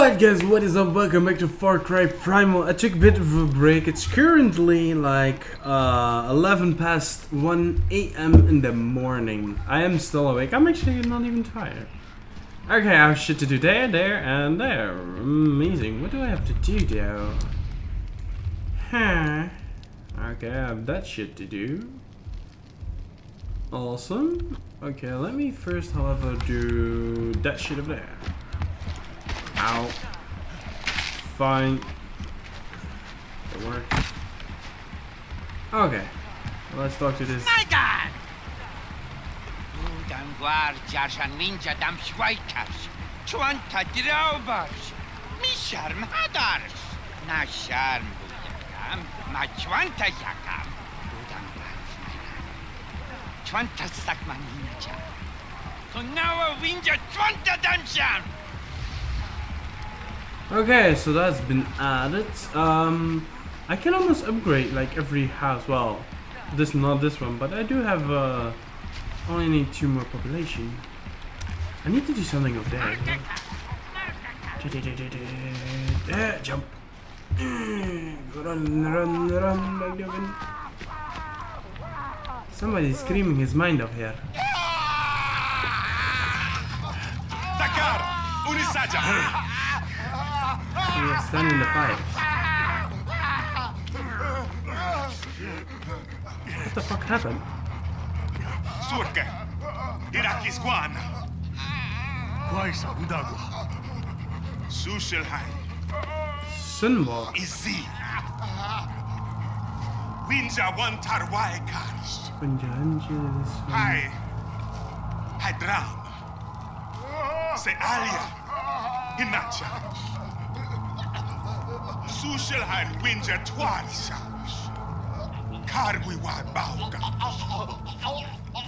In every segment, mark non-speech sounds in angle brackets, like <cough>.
Alright guys, what is up? Welcome back to Far Cry Primal. I took a bit of a break. It's currently like uh, 11 past 1 a.m. in the morning. I am still awake. I'm actually not even tired. Okay, I have shit to do there, there, and there. Amazing. What do I have to do though? Huh. Okay, I have that shit to do. Awesome. Okay, let me first, however, do that shit over there. Ow. Fine. It works. Okay. So let's talk to this. My God! Udam guardiasz an ninja dam świajkasz. Człanta draubasz. Mi szarm hadars. Na szarm bujakam. Ma człanta jakam. Udam guardiasz. Człanta sakma ninja. To nała winja człanta dam szarm. Okay, so that's been added. Um, I can almost upgrade like every house. Well, this not this one, but I do have. Uh, only need two more population. I need to do something up there. jump. <clears throat> Run, run, run like the wind. Somebody's screaming his mind up here. Dakar! Unisaja! <clears throat> He is standing in the fire. What the fuck happened? Surke! Iraki Squan! Quaisa, Udago. Sushelheim! Sunwalk. Izi! Winja Wantar Waikars! Punjanjas. Hai! Hydram! Se Alia! Inacha! Sushelheim Winja Twarsas! Karwi wa Bauga!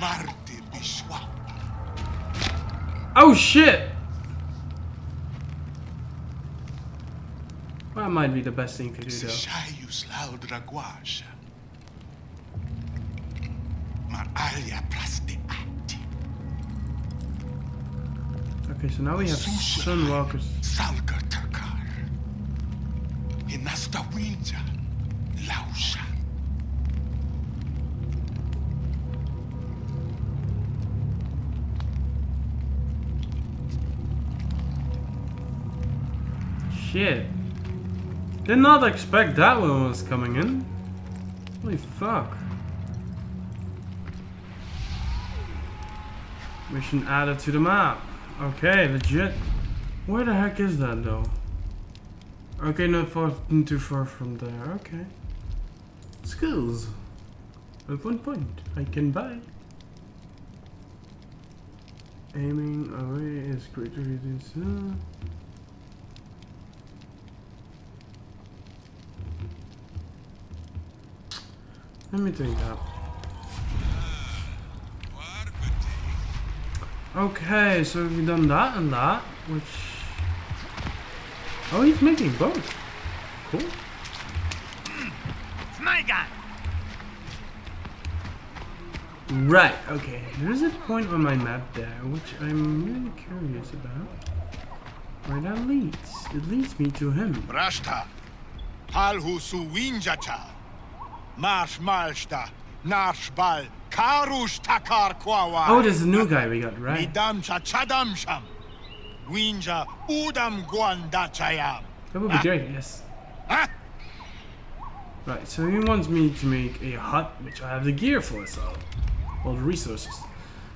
Marte Bishwa! Oh shit! That might be the best thing to do though. Shayus Laudra Guasha! Ma Alia Praste Ati! Okay, so now we have Sunwalkers. Shit. Did not expect that one was coming in. Holy fuck. Mission added to the map. Okay, legit. Where the heck is that though? Okay, not far not too far from there. Okay. Skills. At one point, I can buy. Aiming away is great to reduce. Uh, Let me take that. Okay, so we've done that and that, which... Oh, he's making both. Cool. It's My God! Right, okay. There's a point on my map there, which I'm really curious about. Where that leads. It leads me to him. Brashta. Halhu su winjacha. Marsh malsta. Nash bal. Karush takar kwawa. Oh, there's a new guy we got, right? Midamcha chadamsham. Winja udam guandachayam. That would be ah. great, yes. Huh? Right, so he wants me to make a hut, which I have the gear for, so... All the resources.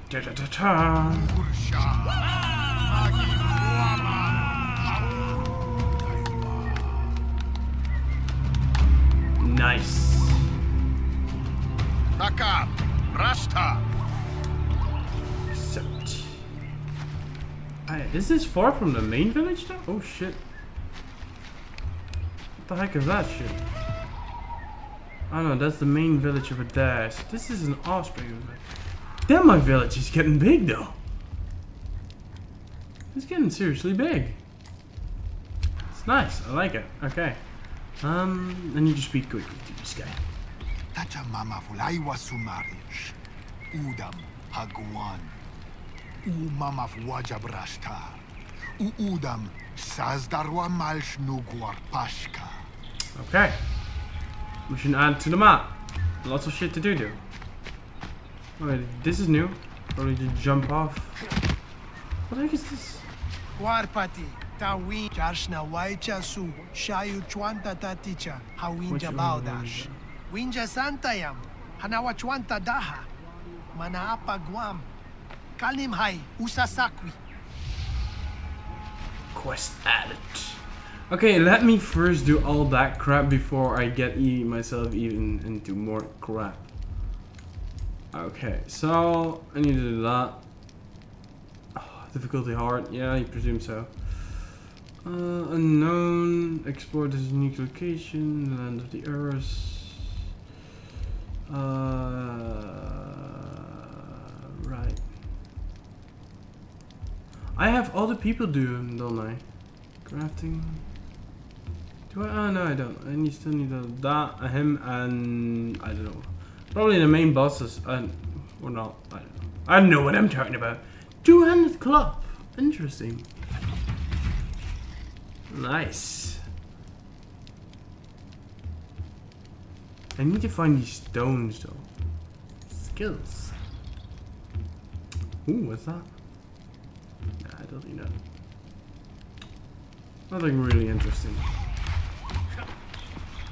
Da da da da. Nice. Is this far from the main village though? Oh shit. What the heck is that shit? I don't know, that's the main village of there. So this is an offspring of it. Damn, my village is getting big though. It's getting seriously big. It's nice, I like it. Okay. Um, I need to speak quickly to this guy. Tacha mama fulaiwa sumarish. Udam haguan. U mama fuwaja brashta. uudam, sazdarwa malsh nugwar pashka. Okay. We should add to the map. Lots of shit to do, dude. Wait, this is new. Probably just jump off. What the heck is this? Warpati, Tawi, Jarshna Waicha Su, Shayu Chwanta Taticha, Hawinja Which one Baudash. Winja Santayam, Hanawa Chwanta Daha, Manaapa Guam, Kalim Hai, Usasakwi. Quest added. Okay, let me first do all that crap before I get e myself even into more crap. Okay, so I need to do that. Oh, difficulty hard, yeah, I presume so. Uh, unknown, explore this unique location, land of the errors. Uh, right. I have other people doing, don't I? Crafting. Do I? Oh no, I don't. I need still need that, him, and I don't know. Probably the main bosses, and or not. I don't know. I know what I'm talking about. Two-handed club. Interesting. Nice. I need to find these stones though. Skills. Ooh, what's that? I don't think that. Nothing really interesting.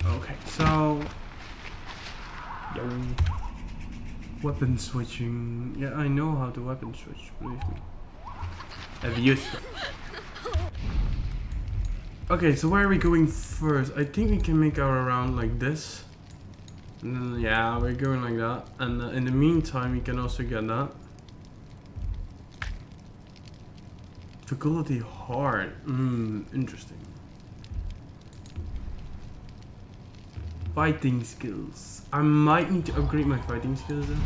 Okay, so yo, weapon switching. Yeah, I know how to weapon switch. Believe me, I've used it. Okay, so where are we going first? I think we can make our round like this. Then, yeah, we're going like that. And uh, in the meantime, we can also get that. Difficulty hard. Hmm, interesting. Fighting skills. I might need to upgrade my fighting skills then.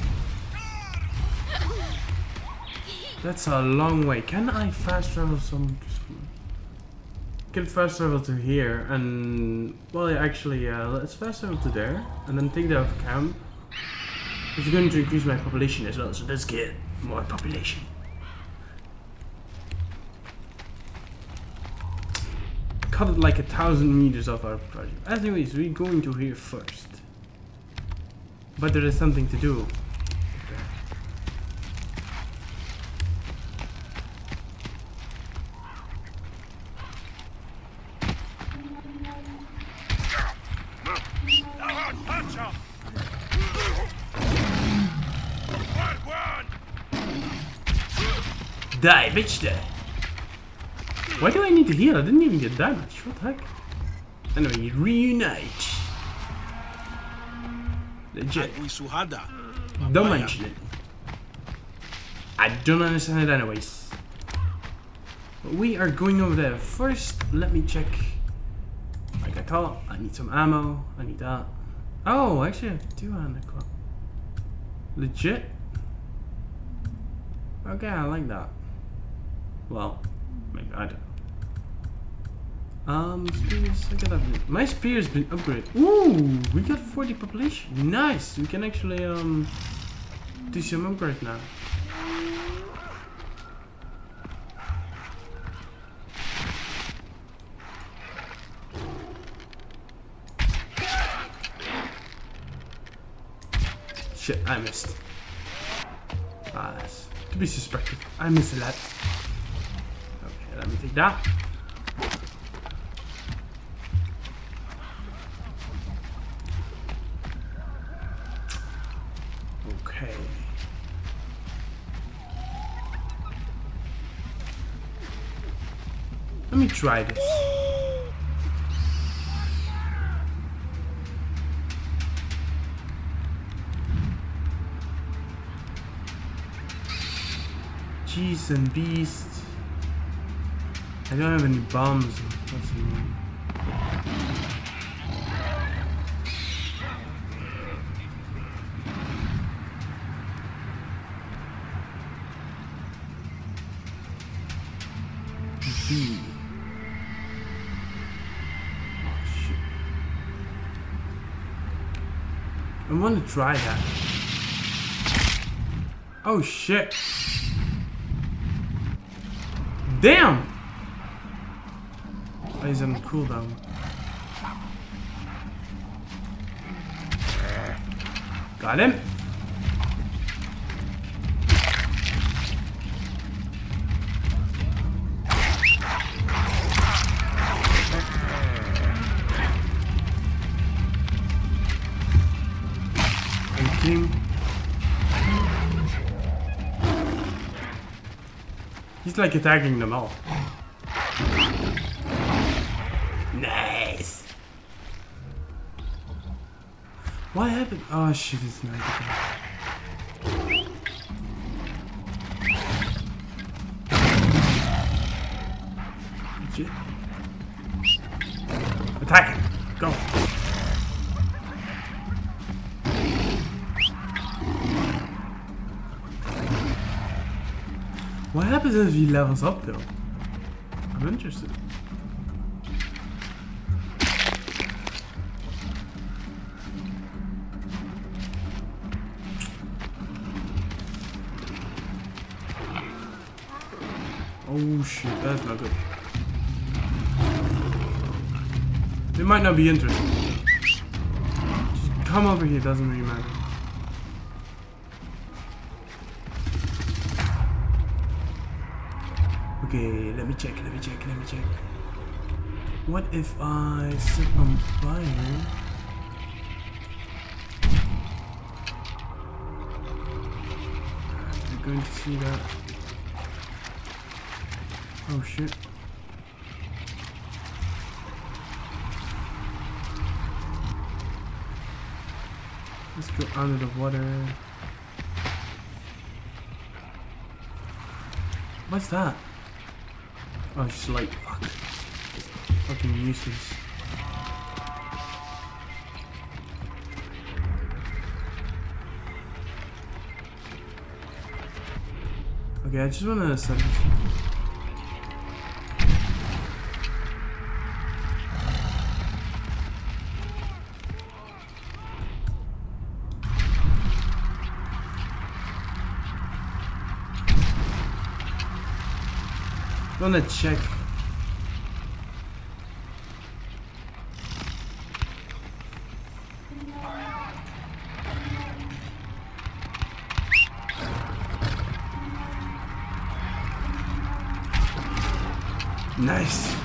That's a long way. Can I fast travel some? Can fast travel to here and well, actually, yeah. Let's fast travel to there and then take that off camp. It's going to increase my population as well, so let's get more population. Cut like a thousand meters off our project. Anyways, we're going to here first. But there is something to do. Die, bitch, die. Why do I need to heal? I didn't even get damaged. What the heck? Anyway, reunite. Legit. Don't mention it. I don't understand it anyways. But we are going over there. First, let me check. Like I thought, I need some ammo. I need that. Oh, actually I have two on the clock. Legit? Okay, I like that. Well, maybe I don't. Um, spears, I got upgrade. My spear's been upgraded. Ooh, we got 40 population. Nice. We can actually um do some upgrade now. Shit, I missed. Ah, to be suspected. I missed a lot. Okay, let me take that. Let me try this. Jeez and beast. I don't have any bombs. That's annoying. I want to try that. Oh shit. Damn! Oh, he's on cooldown. Got him. He's like attacking them all. Nice. What happened? Oh shit, it's night again. Shit. Attack happens if he levels up though? I'm interested. Oh shit, that's not good. They might not be interested. Just come over here, doesn't really matter. Okay, let me check, let me check, let me check. What if I set on fire? You're going to see that. Oh shit. Let's go under the water. What's that? Oh, it's like fuck. Fucking useless. Okay, I just wanna set wanna check. Nice.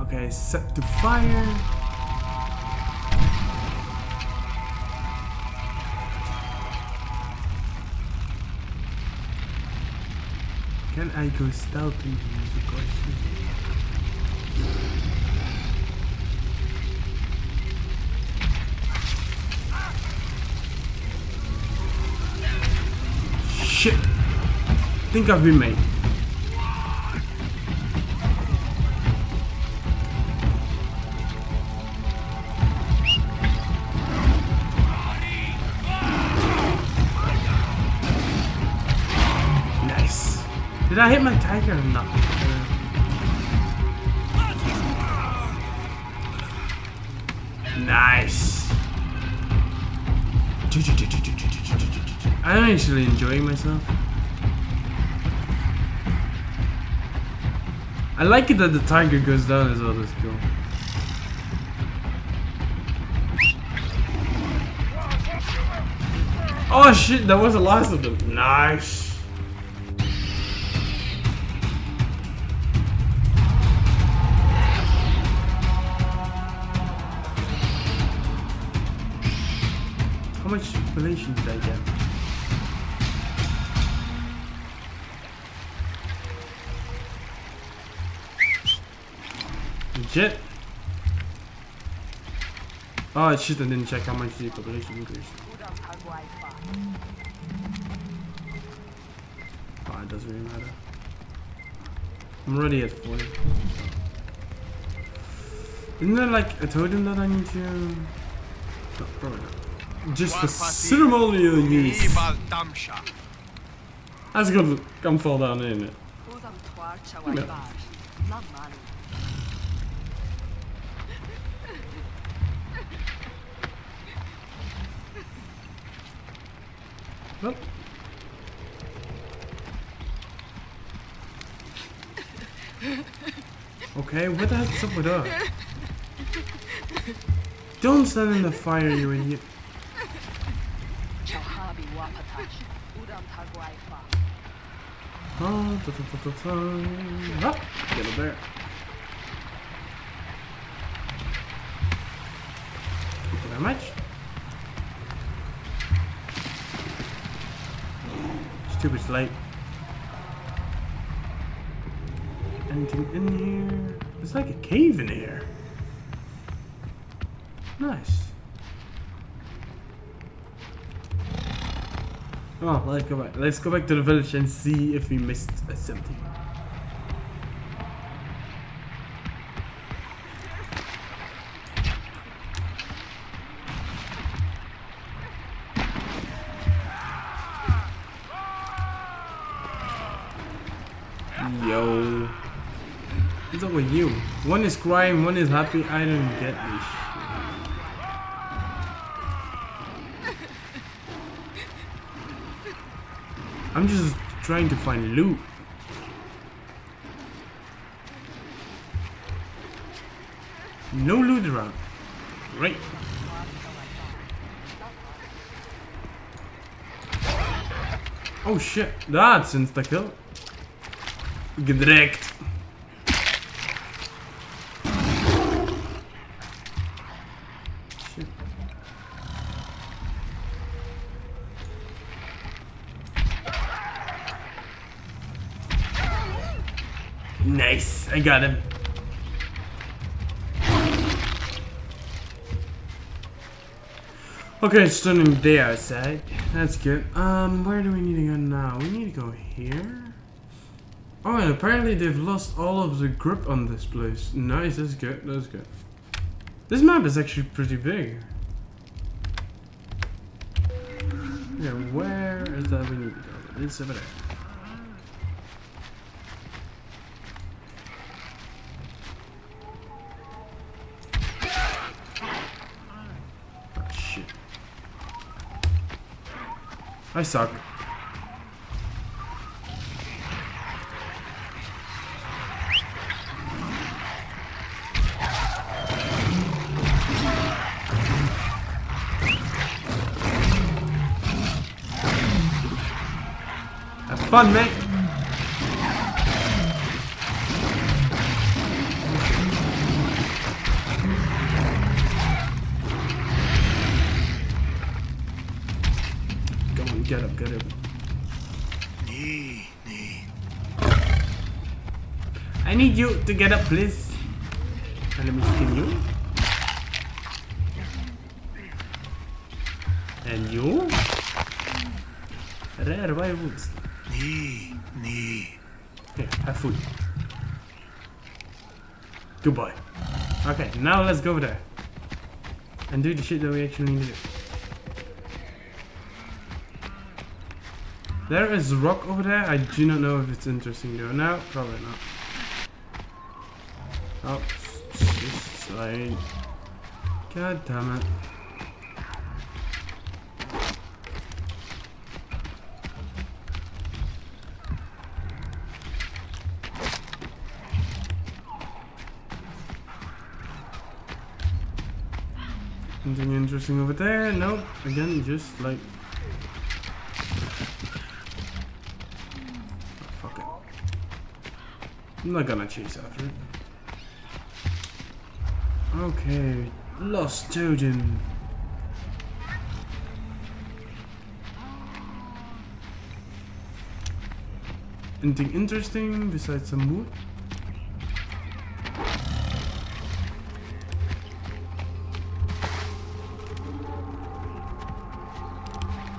Okay, set to fire. Can I go stealthy is the question. Shit! think I've been made. Did I hit my tiger or not? Nice. I'm actually enjoying myself. I like it that the tiger goes down as well. That's cool. Oh shit, that was the last of them. Nice. Much relation get? Legit. Oh shit, I didn't check how much the population increased. Oh, it doesn't really matter. I'm already at 40. Isn't there like a totem that I need to... No, probably not just for ceremonial use. That's gonna come fall down, ain't it? Yeah. Well. Okay, what the heck's up with her? Don't stand in the fire, you idiot. Oh, ta ta ta. Ah, a bear. Thank you very much. Stupid slate. Anything in here? It's like a cave in here. Nice. Oh, let's go back. Let's go back to the village and see if we missed something. Yo. What's up with you? One is crying, one is happy. I don't get this. I'm just trying to find loot. No loot around. Great. Oh shit, that's insta-kill. Gedrekt. Shit. Nice, I got him. Okay, stunning day outside. That's good. Um, where do we need to go now? We need to go here. Oh, and apparently they've lost all of the grip on this place. Nice, that's good, that's good. This map is actually pretty big. Yeah, where is that we need to go? It's over there. Ah, shit. I suck. Have fun, mate. You to get up, please. Let me skin you. And you? Rare wirewolves. Nee, nee. Here, have food. Goodbye. Okay, now let's go over there. And do the shit that we actually need to do. There is rock over there. I do not know if it's interesting though. No, probably not. Oh, it's like... God damn it. Anything interesting over there? Nope. Again, just like. Fuck it. I'm not gonna chase after it. Okay. Lost totem. Anything interesting besides some wood?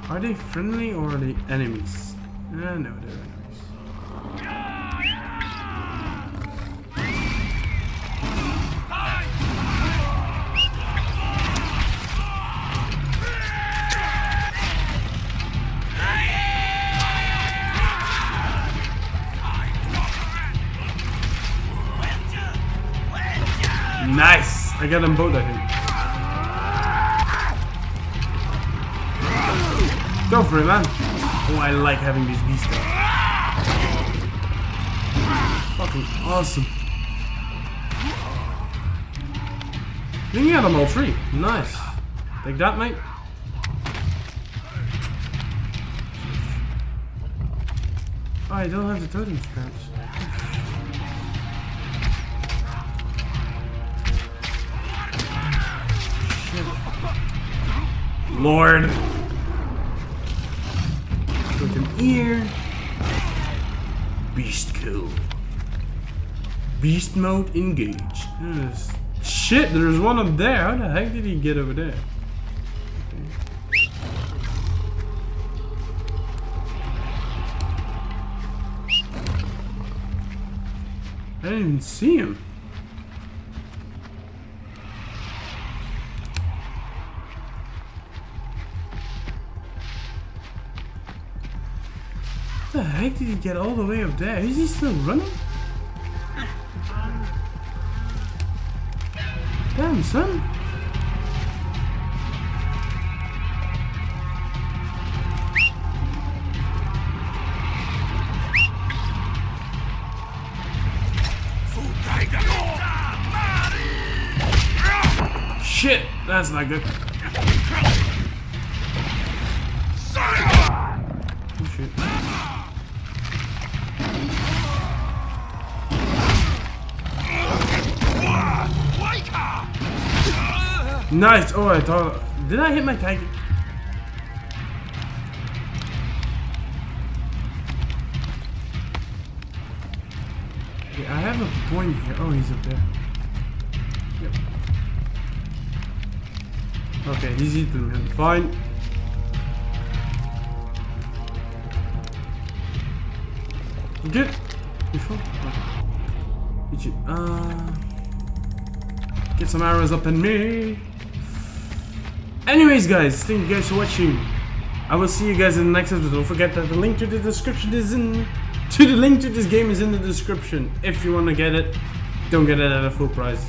Are they friendly or are they enemies? Ah, no, they're enemies. Nice! I got them both, I think. Go for it, man. Oh, I like having these beasts though. Fucking awesome. I think you got them all three. Nice. Take that, mate. Oh, I don't have the totem scraps. Lord. With an ear. Beast kill. Beast mode engaged. Yes. Shit, there's one up there. How the heck did he get over there? I didn't even see him. Heck did he get all the way up there? Is he still running? Damn, son. Shit, that's not good. Nice. Oh, I thought. Did I hit my target? Okay, I have a point here. Oh, he's up there. Yep. Okay, he's eating him. Fine. Good? Full? Okay. You. Uh. Get some arrows up in me. Anyways, guys, thank you guys for watching. I will see you guys in the next episode. Don't forget that the link to the description is in. To the link to this game is in the description. If you want to get it, don't get it at a full price.